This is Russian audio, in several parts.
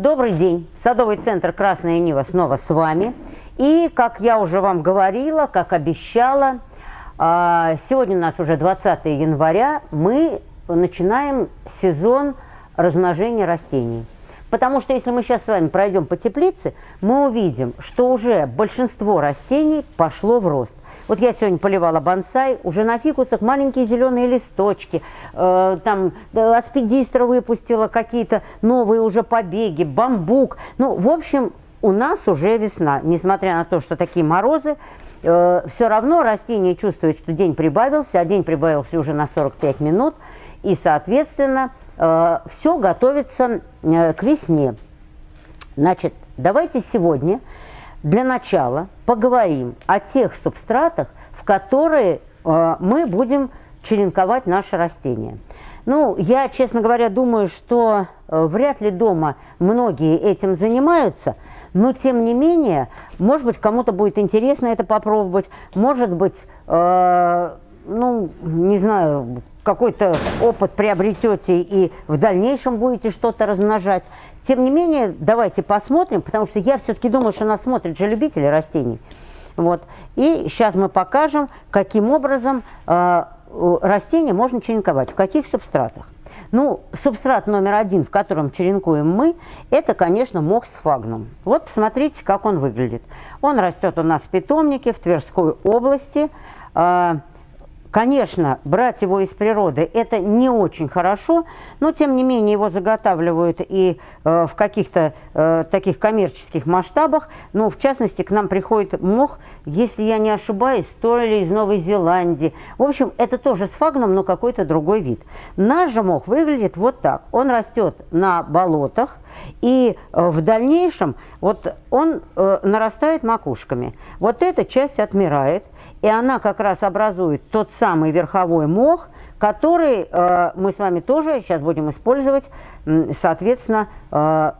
Добрый день. Садовый центр «Красная Нива» снова с вами. И, как я уже вам говорила, как обещала, а, сегодня у нас уже 20 января, мы начинаем сезон размножения растений. Потому что если мы сейчас с вами пройдем по теплице, мы увидим, что уже большинство растений пошло в рост. Вот я сегодня поливала бонсай, уже на фикусах маленькие зеленые листочки, э, там аспидистра выпустила какие-то новые уже побеги, бамбук. Ну, в общем, у нас уже весна, несмотря на то, что такие морозы, э, все равно растение чувствует, что день прибавился, а день прибавился уже на 45 минут, и, соответственно, э, все готовится э, к весне. Значит, давайте сегодня для начала поговорим о тех субстратах, в которые э, мы будем черенковать наши растения. Ну, я, честно говоря, думаю, что э, вряд ли дома многие этим занимаются, но тем не менее, может быть, кому-то будет интересно это попробовать, может быть, э, ну, не знаю, какой-то опыт приобретете и в дальнейшем будете что-то размножать. Тем не менее, давайте посмотрим, потому что я все-таки думаю, что нас смотрят же любители растений. Вот. И сейчас мы покажем, каким образом э, растения можно черенковать, в каких субстратах. Ну, субстрат номер один, в котором черенкуем мы, это, конечно, мох сфагнум. Вот посмотрите, как он выглядит. Он растет у нас в питомнике в Тверской области. Э, Конечно, брать его из природы – это не очень хорошо, но тем не менее его заготавливают и э, в каких-то э, таких коммерческих масштабах. Ну, в частности, к нам приходит мох, если я не ошибаюсь, то ли из Новой Зеландии. В общем, это тоже с фагном, но какой-то другой вид. Наш же мох выглядит вот так. Он растет на болотах, и э, в дальнейшем вот он э, нарастает макушками. Вот эта часть отмирает – и она как раз образует тот самый верховой мох, который э, мы с вами тоже сейчас будем использовать, соответственно, э,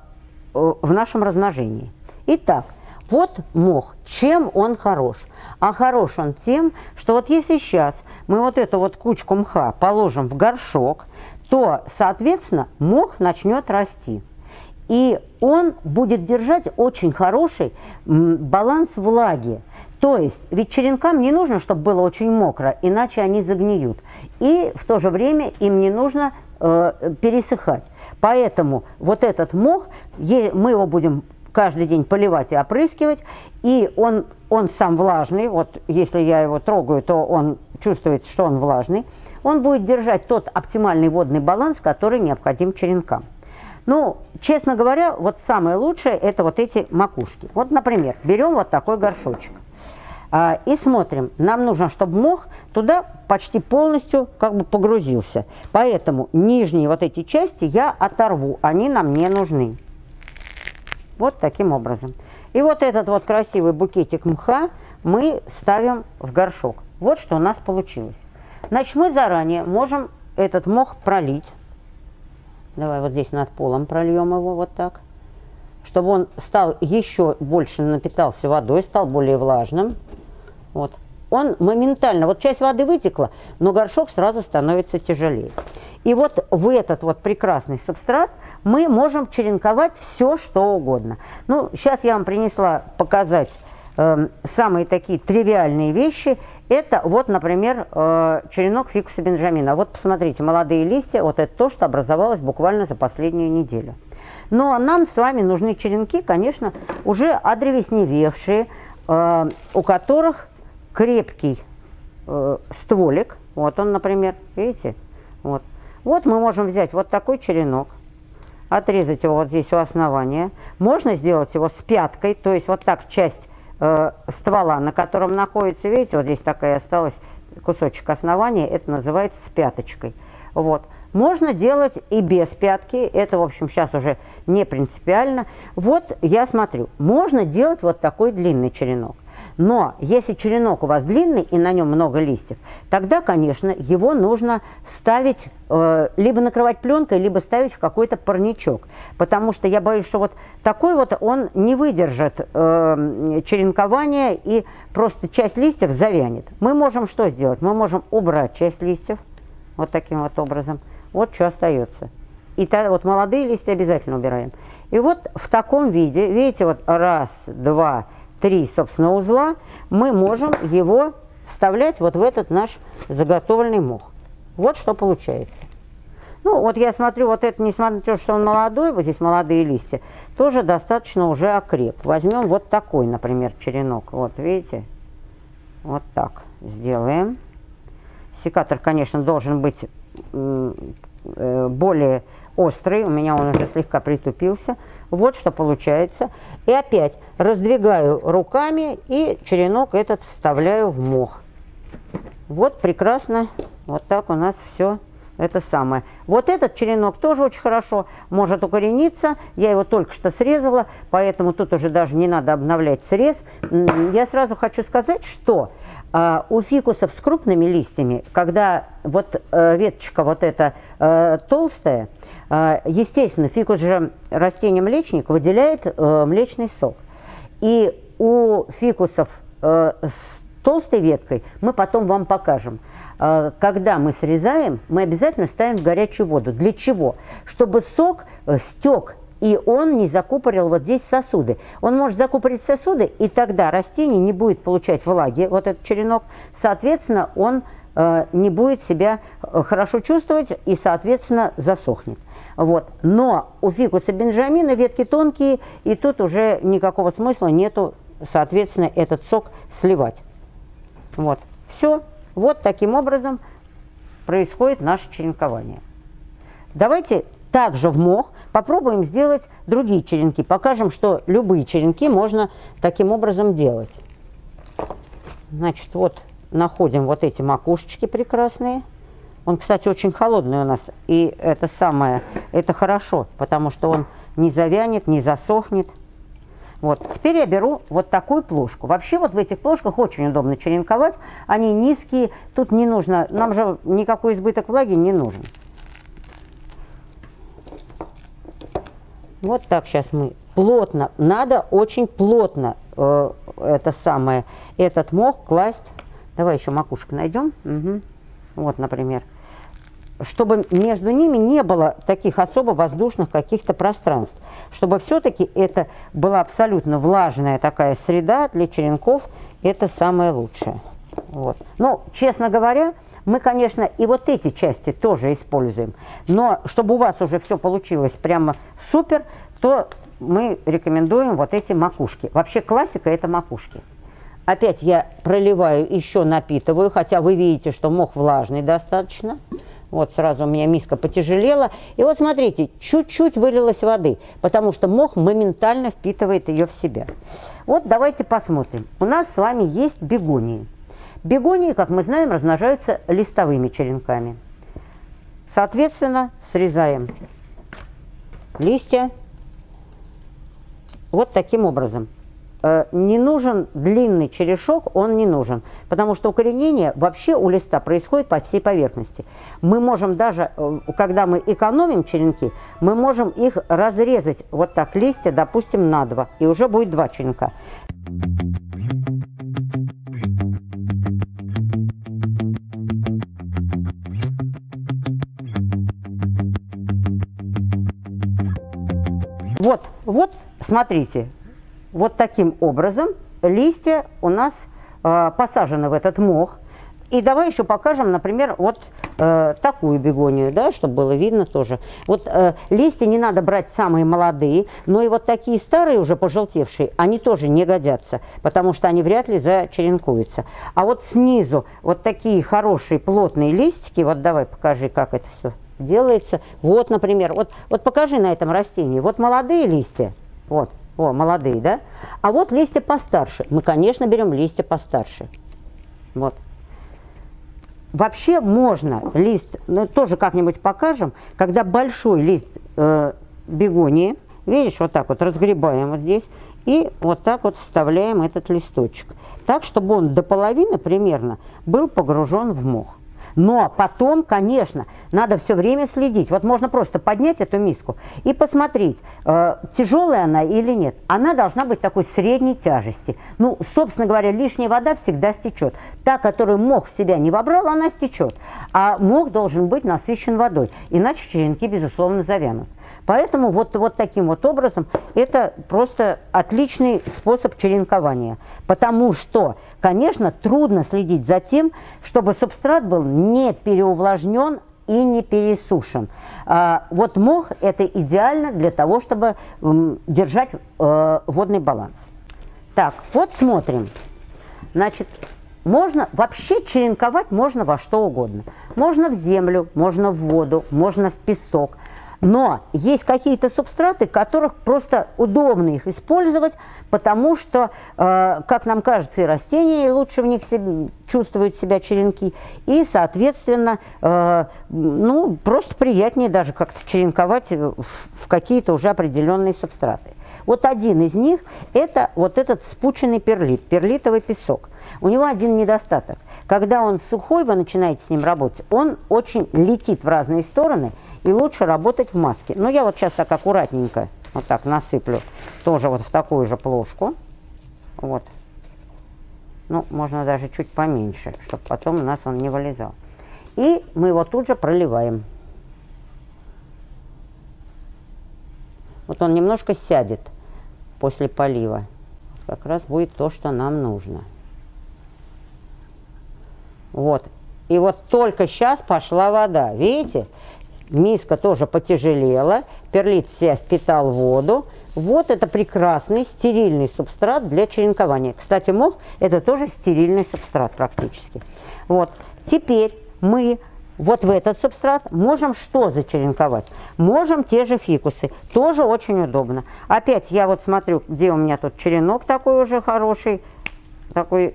в нашем размножении. Итак, вот мох. Чем он хорош? А хорош он тем, что вот если сейчас мы вот эту вот кучку мха положим в горшок, то, соответственно, мох начнет расти. И он будет держать очень хороший баланс влаги. То есть, ведь черенкам не нужно, чтобы было очень мокро, иначе они загниют. И в то же время им не нужно э, пересыхать. Поэтому вот этот мох, мы его будем каждый день поливать и опрыскивать, и он, он сам влажный, вот если я его трогаю, то он чувствует, что он влажный, он будет держать тот оптимальный водный баланс, который необходим черенкам. Ну, честно говоря, вот самое лучшее – это вот эти макушки. Вот, например, берем вот такой горшочек – и смотрим, нам нужно, чтобы мох туда почти полностью как бы погрузился. Поэтому нижние вот эти части я оторву, они нам не нужны. Вот таким образом. И вот этот вот красивый букетик мха мы ставим в горшок. Вот что у нас получилось. Значит, мы заранее можем этот мох пролить. Давай вот здесь над полом прольем его вот так. Чтобы он стал еще больше напитался водой, стал более влажным. Вот. Он моментально, вот часть воды вытекла, но горшок сразу становится тяжелее. И вот в этот вот прекрасный субстрат мы можем черенковать все, что угодно. Ну, сейчас я вам принесла показать э, самые такие тривиальные вещи. Это вот, например, э, черенок фикуса бенджамина. Вот посмотрите, молодые листья, вот это то, что образовалось буквально за последнюю неделю. Но нам с вами нужны черенки, конечно, уже одревесневевшие, э, у которых крепкий э, стволик. Вот он, например, видите? Вот. вот мы можем взять вот такой черенок, отрезать его вот здесь у основания. Можно сделать его с пяткой, то есть вот так часть э, ствола, на котором находится, видите, вот здесь такая осталась кусочек основания, это называется с пяточкой. Вот. Можно делать и без пятки, это, в общем, сейчас уже не принципиально. Вот я смотрю, можно делать вот такой длинный черенок. Но если черенок у вас длинный и на нем много листьев, тогда, конечно, его нужно ставить, э, либо накрывать пленкой, либо ставить в какой-то парничок. Потому что я боюсь, что вот такой вот он не выдержит э, черенкования и просто часть листьев завянет. Мы можем что сделать? Мы можем убрать часть листьев вот таким вот образом. Вот что остается. И то, вот молодые листья обязательно убираем. И вот в таком виде, видите, вот раз, два, три, собственно, узла, мы можем его вставлять вот в этот наш заготовленный мох. Вот что получается. Ну, вот я смотрю, вот это, несмотря на то, что он молодой, вот здесь молодые листья, тоже достаточно уже окреп. Возьмем вот такой, например, черенок. Вот, видите? Вот так сделаем. Секатор, конечно, должен быть э, более острый. У меня он уже слегка притупился. Вот что получается. И опять раздвигаю руками и черенок этот вставляю в мох. Вот прекрасно. Вот так у нас все это самое. Вот этот черенок тоже очень хорошо может укорениться. Я его только что срезала, поэтому тут уже даже не надо обновлять срез. Я сразу хочу сказать, что э, у фикусов с крупными листьями, когда вот э, веточка вот эта э, толстая, э, естественно, фикус же растение млечник выделяет млечный сок. И у фикусов с толстой веткой мы потом вам покажем – когда мы срезаем, мы обязательно ставим в горячую воду. Для чего? Чтобы сок стек и он не закупорил вот здесь сосуды. Он может закупорить сосуды, и тогда растение не будет получать влаги, вот этот черенок, соответственно, он э, не будет себя э, хорошо чувствовать и, соответственно, засохнет. Вот. Но у фикуса бенджамина ветки тонкие, и тут уже никакого смысла нету, соответственно, этот сок сливать. Вот. Все. Вот таким образом происходит наше черенкование. Давайте также в мох попробуем сделать другие черенки. Покажем, что любые черенки можно таким образом делать. Значит, вот находим вот эти макушечки прекрасные. Он, кстати, очень холодный у нас. И это самое, это хорошо, потому что он не завянет, не засохнет. Вот. Теперь я беру вот такую плошку. Вообще вот в этих плошках очень удобно черенковать. Они низкие, тут не нужно, нам же никакой избыток влаги не нужен. Вот так сейчас мы плотно, надо очень плотно э, это самое, этот мох класть. Давай еще макушек найдем. Угу. Вот, например чтобы между ними не было таких особо воздушных каких-то пространств, чтобы все-таки это была абсолютно влажная такая среда для черенков, это самое лучшее. Вот. Но, честно говоря, мы, конечно, и вот эти части тоже используем, но чтобы у вас уже все получилось прямо супер, то мы рекомендуем вот эти макушки. Вообще классика – это макушки. Опять я проливаю, еще напитываю, хотя вы видите, что мох влажный достаточно – вот сразу у меня миска потяжелела. И вот смотрите, чуть-чуть вылилось воды, потому что мох моментально впитывает ее в себя. Вот давайте посмотрим. У нас с вами есть бегонии. Бегонии, как мы знаем, размножаются листовыми черенками. Соответственно, срезаем листья вот таким образом. Э, не нужен длинный черешок, он не нужен, потому что укоренение вообще у листа происходит по всей поверхности. Мы можем даже, э, когда мы экономим черенки, мы можем их разрезать вот так листья, допустим, на два, и уже будет два черенка. Вот, вот, смотрите, вот таким образом листья у нас э, посажены в этот мох. И давай еще покажем, например, вот э, такую бегонию, да, чтобы было видно тоже. Вот э, листья не надо брать самые молодые, но и вот такие старые, уже пожелтевшие, они тоже не годятся, потому что они вряд ли зачеренкуются. А вот снизу вот такие хорошие плотные листики, вот давай покажи, как это все делается. Вот, например, вот, вот покажи на этом растении, вот молодые листья, вот, о, молодые, да? А вот листья постарше. Мы, конечно, берем листья постарше. Вот. Вообще можно лист, ну, тоже как-нибудь покажем, когда большой лист э, бегонии, видишь, вот так вот разгребаем вот здесь, и вот так вот вставляем этот листочек. Так, чтобы он до половины примерно был погружен в мох. Но потом, конечно, надо все время следить. Вот можно просто поднять эту миску и посмотреть, э, тяжелая она или нет. Она должна быть такой средней тяжести. Ну, собственно говоря, лишняя вода всегда стечет. Та, которую мох в себя не вобрал, она стечет. А мох должен быть насыщен водой. Иначе черенки, безусловно, завянут. Поэтому вот, вот таким вот образом это просто отличный способ черенкования. Потому что, конечно, трудно следить за тем, чтобы субстрат был не переувлажнен и не пересушен. А, вот мох – это идеально для того, чтобы м, держать э, водный баланс. Так, вот смотрим. Значит, можно вообще черенковать можно во что угодно. Можно в землю, можно в воду, можно в песок – но есть какие-то субстраты, которых просто удобно их использовать, потому что, э, как нам кажется, и растения лучше в них себе, чувствуют себя черенки, и, соответственно, э, ну, просто приятнее даже как-то черенковать в, в какие-то уже определенные субстраты. Вот один из них – это вот этот спученный перлит, перлитовый песок. У него один недостаток. Когда он сухой, вы начинаете с ним работать, он очень летит в разные стороны – и лучше работать в маске. Но я вот сейчас так аккуратненько вот так насыплю тоже вот в такую же плошку. Вот. Ну, можно даже чуть поменьше, чтобы потом у нас он не вылезал. И мы его тут же проливаем. Вот он немножко сядет после полива. Как раз будет то, что нам нужно. Вот. И вот только сейчас пошла вода. Видите? Миска тоже потяжелела, перлит все впитал воду. Вот это прекрасный стерильный субстрат для черенкования. Кстати, мох – это тоже стерильный субстрат практически. Вот. Теперь мы вот в этот субстрат можем что зачеренковать? Можем те же фикусы. Тоже очень удобно. Опять я вот смотрю, где у меня тут черенок такой уже хороший, такой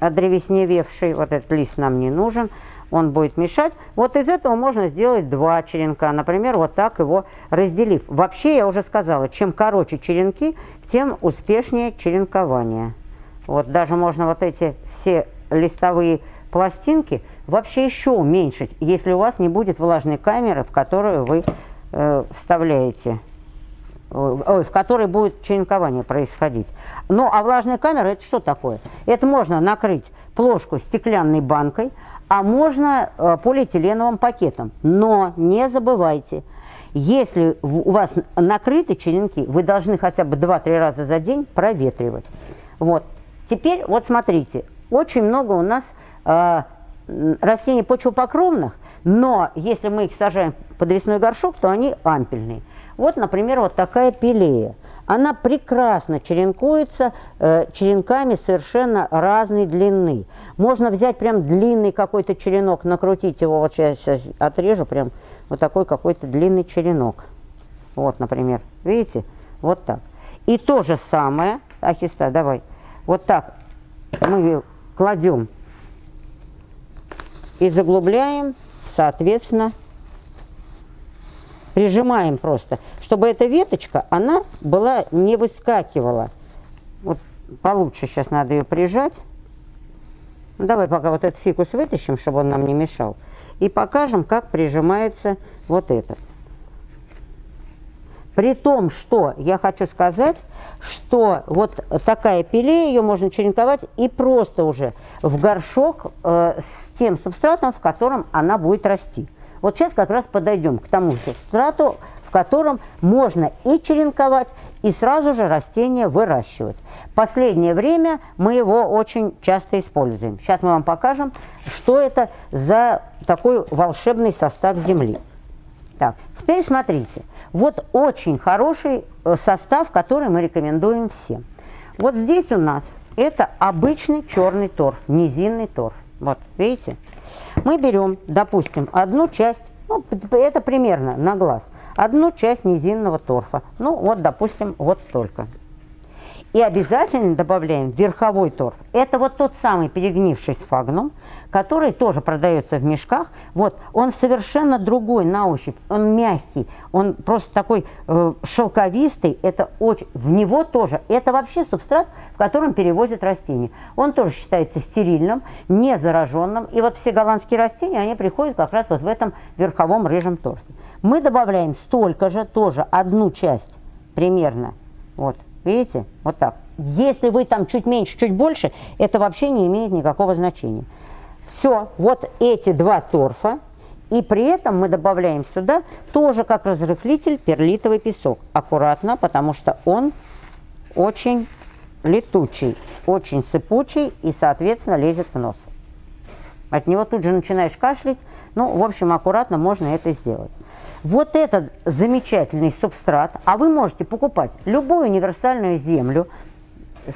одревесневевший. Вот этот лист нам не нужен он будет мешать. Вот из этого можно сделать два черенка, например, вот так его разделив. Вообще, я уже сказала, чем короче черенки, тем успешнее черенкование. Вот даже можно вот эти все листовые пластинки вообще еще уменьшить, если у вас не будет влажной камеры, в которую вы э, вставляете ой, в которой будет черенкование происходить. Ну, а влажная камера – это что такое? Это можно накрыть плошку стеклянной банкой, а можно э, полиэтиленовым пакетом. Но не забывайте, если у вас накрыты черенки, вы должны хотя бы 2-3 раза за день проветривать. Вот. Теперь вот смотрите, очень много у нас э, растений почвопокровных, но если мы их сажаем в подвесной горшок, то они ампельные. Вот, например, вот такая пилея она прекрасно черенкуется э, черенками совершенно разной длины. Можно взять прям длинный какой-то черенок, накрутить его, вот сейчас, сейчас отрежу, прям вот такой какой-то длинный черенок. Вот, например, видите, вот так. И то же самое, Ахиста, давай, вот так мы кладем и заглубляем, соответственно, прижимаем просто, чтобы эта веточка, она была, не выскакивала. Вот получше сейчас надо ее прижать. Ну, давай пока вот этот фикус вытащим, чтобы он нам не мешал. И покажем, как прижимается вот это. При том, что я хочу сказать, что вот такая пиле, ее можно черенковать и просто уже в горшок э, с тем субстратом, в котором она будет расти. Вот сейчас как раз подойдем к тому субстрату, в котором можно и черенковать, и сразу же растения выращивать. Последнее время мы его очень часто используем. Сейчас мы вам покажем, что это за такой волшебный состав земли. Так, теперь смотрите. Вот очень хороший э, состав, который мы рекомендуем всем. Вот здесь у нас это обычный черный торф, низинный торф. Вот, видите? Мы берем, допустим, одну часть, ну, это примерно на глаз, одну часть низинного торфа. Ну, вот, допустим, вот столько. И обязательно добавляем верховой торф. Это вот тот самый перегнивший сфагнум, который тоже продается в мешках. Вот, он совершенно другой на ощупь, он мягкий, он просто такой э, шелковистый. Это очень, в него тоже, это вообще субстрат, в котором перевозят растения. Он тоже считается стерильным, не зараженным. И вот все голландские растения, они приходят как раз вот в этом верховом рыжем торфе. Мы добавляем столько же, тоже одну часть примерно, вот, Видите? Вот так. Если вы там чуть меньше, чуть больше, это вообще не имеет никакого значения. Все, вот эти два торфа, и при этом мы добавляем сюда тоже как разрыхлитель перлитовый песок. Аккуратно, потому что он очень летучий, очень сыпучий и, соответственно, лезет в нос. От него тут же начинаешь кашлять. Ну, в общем, аккуратно можно это сделать вот этот замечательный субстрат, а вы можете покупать любую универсальную землю,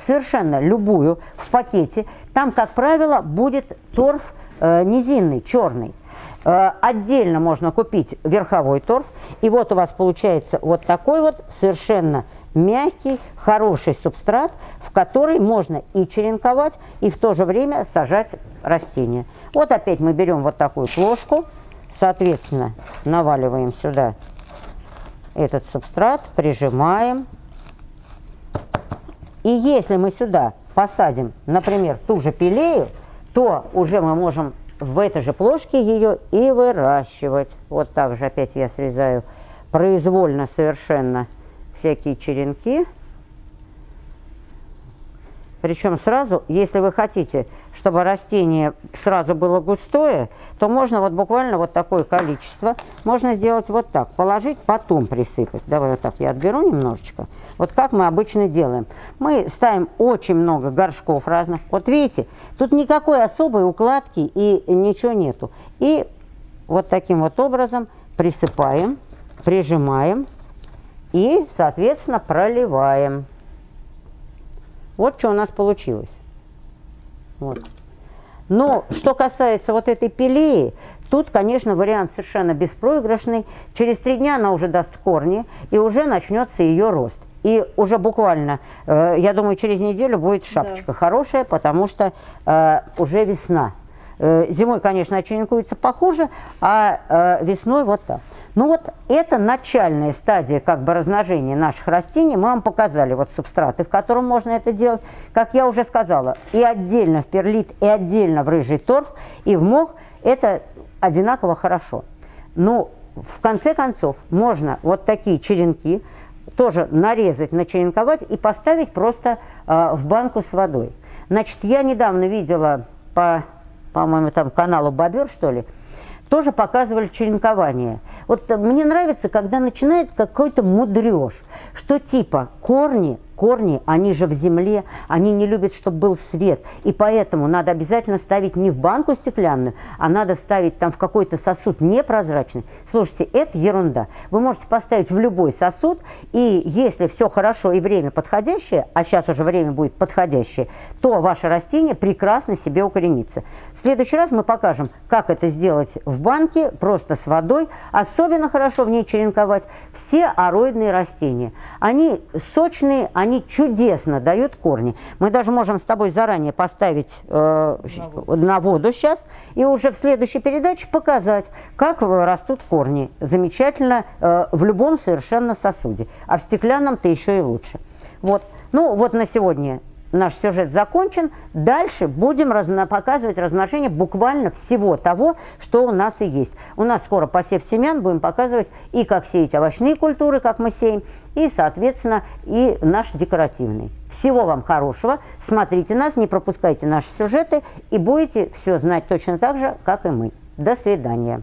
совершенно любую, в пакете, там, как правило, будет торф э, низинный, черный. Э, отдельно можно купить верховой торф, и вот у вас получается вот такой вот совершенно мягкий, хороший субстрат, в который можно и черенковать, и в то же время сажать растения. Вот опять мы берем вот такую плошку, Соответственно, наваливаем сюда этот субстрат, прижимаем. И если мы сюда посадим, например, ту же пилею, то уже мы можем в этой же плошке ее и выращивать. Вот так же опять я срезаю произвольно совершенно всякие черенки. Причем сразу, если вы хотите, чтобы растение сразу было густое, то можно вот буквально вот такое количество, можно сделать вот так, положить, потом присыпать. Давай вот так я отберу немножечко. Вот как мы обычно делаем. Мы ставим очень много горшков разных. Вот видите, тут никакой особой укладки и ничего нету. И вот таким вот образом присыпаем, прижимаем и, соответственно, проливаем. Вот что у нас получилось. Вот. Но что касается вот этой пилеи, тут, конечно, вариант совершенно беспроигрышный. Через три дня она уже даст корни, и уже начнется ее рост. И уже буквально, э, я думаю, через неделю будет шапочка да. хорошая, потому что э, уже весна. Э, зимой, конечно, очеренкуется похуже, а э, весной вот так. Ну вот это начальная стадия как бы размножения наших растений. Мы вам показали вот субстраты, в котором можно это делать. Как я уже сказала, и отдельно в перлит, и отдельно в рыжий торф, и в мох это одинаково хорошо. Но в конце концов можно вот такие черенки тоже нарезать, начеренковать и поставить просто э, в банку с водой. Значит, я недавно видела по, по-моему, там каналу Бобер, что ли, тоже показывали черенкование. Вот мне нравится, когда начинает какой-то мудреж, что типа корни корни, они же в земле, они не любят, чтобы был свет. И поэтому надо обязательно ставить не в банку стеклянную, а надо ставить там в какой-то сосуд непрозрачный. Слушайте, это ерунда. Вы можете поставить в любой сосуд, и если все хорошо и время подходящее, а сейчас уже время будет подходящее, то ваше растение прекрасно себе укоренится. В следующий раз мы покажем, как это сделать в банке, просто с водой. Особенно хорошо в ней черенковать все ароидные растения. Они сочные, они они чудесно дают корни. Мы даже можем с тобой заранее поставить э, на, воду. сейчас и уже в следующей передаче показать, как растут корни. Замечательно э, в любом совершенно сосуде. А в стеклянном-то еще и лучше. Вот. Ну, вот на сегодня наш сюжет закончен. Дальше будем разно, показывать размножение буквально всего того, что у нас и есть. У нас скоро посев семян, будем показывать и как сеять овощные культуры, как мы сеем, и, соответственно, и наш декоративный. Всего вам хорошего. Смотрите нас, не пропускайте наши сюжеты и будете все знать точно так же, как и мы. До свидания.